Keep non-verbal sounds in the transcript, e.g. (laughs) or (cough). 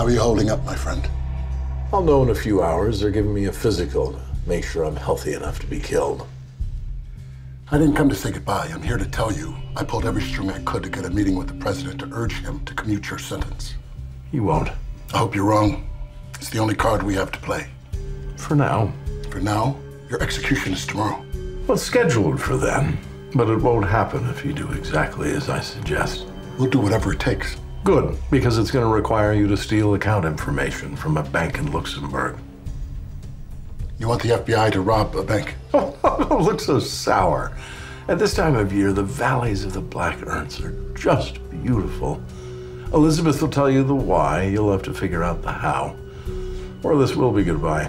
How are you holding up, my friend? I'll know in a few hours. They're giving me a physical to make sure I'm healthy enough to be killed. I didn't come to say goodbye. I'm here to tell you I pulled every string I could to get a meeting with the president to urge him to commute your sentence. He won't. I hope you're wrong. It's the only card we have to play. For now. For now, your execution is tomorrow. Well, it's scheduled for then. But it won't happen if you do exactly as I suggest. We'll do whatever it takes. Good, because it's going to require you to steal account information from a bank in Luxembourg. You want the FBI to rob a bank? (laughs) Oh, (laughs) don't look so sour. At this time of year, the valleys of the Black Ernts are just beautiful. Elizabeth will tell you the why. You'll have to figure out the how. Or this will be goodbye.